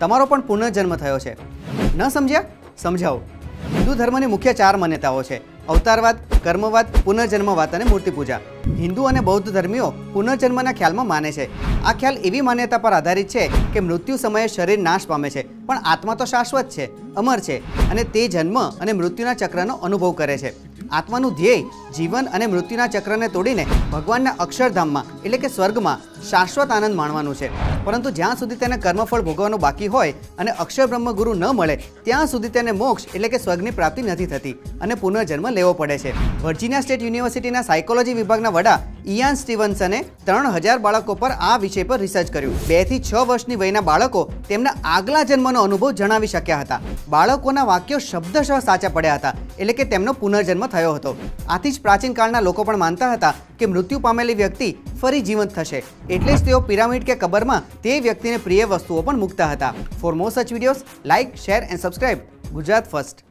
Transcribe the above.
તમારો પણ પુનર્જન્મ થયો છે. ન સમજ્યા? સમજાવો. હિન્દુ ધર્મની મુખ્ય ચાર માન્યતાઓ છે. અવતારવાદ, કર્મવાદ, પુનર્જન્મવાદ અને મૂર્તિ પૂજા હિન્દુ અને બૌદ્ધ ધર્મીઓ પુનર્જન્મના ખ્યાલમાં માને છે. આ ખ્યાલ એવી માન્યતા પર આધારિત છે કે મૃત્યુ સમયે શરીર નાશ પામે છે, પણ આત્મા તો શાશ્વત છે, અમર છે અને તે જન્મ અને મૃત્યુના ચક્રનો અનુભવ કરે છે. આત્માનું ધ્યેય જીવન અને મૃત્યુના ચક્રને તોડીને ભગવાનના અક્ષરધામમાં, એટલે કે સ્વર્ગમાં શાશ્વત આનંદ માણવાનું છે. પરંતુ જ્યાં સુધી તેને કર્મફળ ભોગવવાનું બાકી હોય અને અક્ષર બ્રહ્મ ગુરુ ન મળે, ત્યાં સુધી તેને મોક્ષ એટલે કે સ્વર્ગની પ્રાપ્તિ નથી થતી અને પુનર્જન્મ લેવો પડે છે. વર્જિનિયા સ્ટેટ યુનિવર્સિટીના સાયકોલોજી વિભાગના વડા ઇયાન સ્ટીવન્સને ત્રણ હજાર બાળકો પર આ વિષય પર રિસર્ચ કર્યું. બેથી છ વર્ષની વયના બાળકો તેમના આગલા જન્મનો અનુભવ જણાવી શક્યા હતા. બાળકોના વાક્યો શબ્દશઃ સાચા પડ્યા હતા, એટલે કે તેમનો પુનર્જન્મ થયો હતો. આથી જ પ્રાચીન કાળના લોકો પણ માનતા હતા કે મૃત્યુ પામેલી વ્યક્તિ ફરી જીવંત થશે. એટલે જ તેઓ પિરામિડ કે કબરમાં તે વ્યક્તિને પ્રિય વસ્તુઓ પણ મૂકતા હતા. For more such videos like share and subscribe Gujarat first